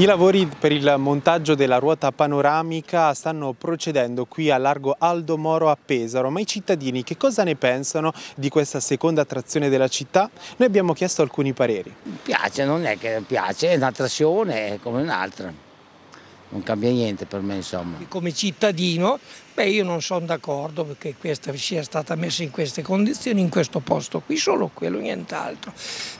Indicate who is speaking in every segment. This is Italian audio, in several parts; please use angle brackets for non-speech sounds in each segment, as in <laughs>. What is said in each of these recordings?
Speaker 1: I lavori per il montaggio della ruota panoramica stanno procedendo qui a largo Aldo Moro a Pesaro, ma i cittadini che cosa ne pensano di questa seconda attrazione della città? Noi abbiamo chiesto alcuni pareri.
Speaker 2: Piace, non è che piace, è un'attrazione come un'altra non cambia niente per me insomma.
Speaker 3: Come cittadino, beh io non sono d'accordo perché questa sia stata messa in queste condizioni, in questo posto qui, solo quello, nient'altro.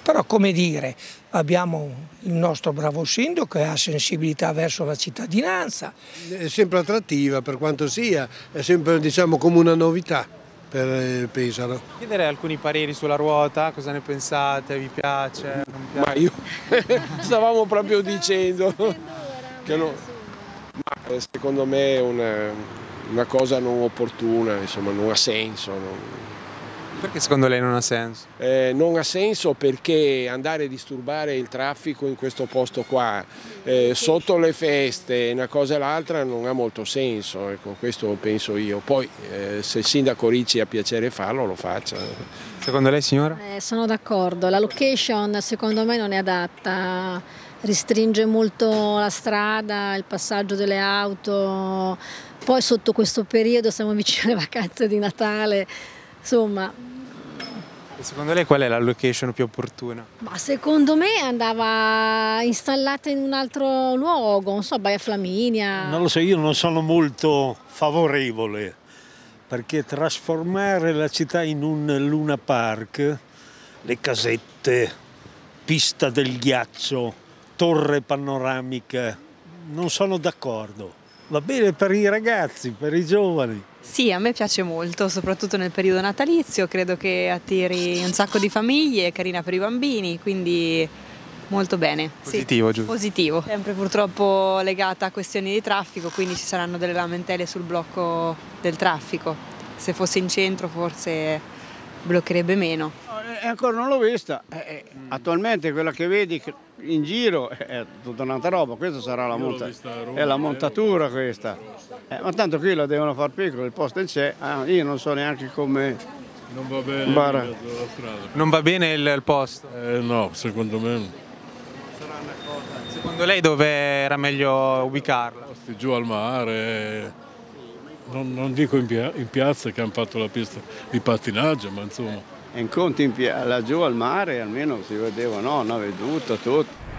Speaker 3: Però come dire, abbiamo il nostro bravo sindaco che ha sensibilità verso la cittadinanza.
Speaker 4: È sempre attrattiva per quanto sia, è sempre diciamo come una novità per eh, Pesaro.
Speaker 1: Chiedere alcuni pareri sulla ruota, cosa ne pensate, vi piace? piace?
Speaker 5: Ma io <laughs> stavamo proprio dicendo che eh, secondo me è una, una, cosa non opportuna, insomma non ha senso. Non...
Speaker 1: Perché secondo lei non ha senso?
Speaker 5: Eh, non ha senso perché andare a disturbare il traffico in questo posto qua, eh, sotto le feste, una cosa e l'altra non ha molto senso, ecco, questo penso io. Poi eh, se il sindaco Ricci ha piacere farlo, lo faccia.
Speaker 1: Secondo lei signora?
Speaker 6: Eh, sono d'accordo, la location secondo me non è adatta ristringe molto la strada, il passaggio delle auto, poi sotto questo periodo siamo vicini alle vacanze di Natale, insomma.
Speaker 1: E secondo lei qual è la location più opportuna?
Speaker 6: Ma secondo me andava installata in un altro luogo, non so, Baia Flaminia.
Speaker 7: Non lo so, io non sono molto favorevole perché trasformare la città in un Luna Park, le casette, pista del ghiaccio, torre panoramica, non sono d'accordo. Va bene per i ragazzi, per i giovani.
Speaker 8: Sì, a me piace molto, soprattutto nel periodo natalizio, credo che attiri un sacco di famiglie, è carina per i bambini, quindi molto bene.
Speaker 1: Positivo,
Speaker 8: sì,
Speaker 1: giusto?
Speaker 8: Positivo, sempre purtroppo legata a questioni di traffico, quindi ci saranno delle lamentele sul blocco del traffico. Se fosse in centro forse bloccherebbe meno.
Speaker 9: Eh, ancora non l'ho vista, eh, eh, attualmente quella che vedi in giro è tutta un'altra roba, questa sarà la monta, è la montatura questa. Eh, ma tanto qui la devono far piccola, il posto c'è, ah, io non so neanche come...
Speaker 10: Non va bene Bara. la strada.
Speaker 1: Non va bene il, il posto?
Speaker 10: Eh, no, secondo me.
Speaker 1: Secondo lei dove era meglio ubicarla?
Speaker 10: Giù al mare, non, non dico in, pia in piazza che hanno fatto la pista di pattinaggio, ma insomma
Speaker 9: in conto in laggiù al mare almeno si vedeva no, una veduta, tutto.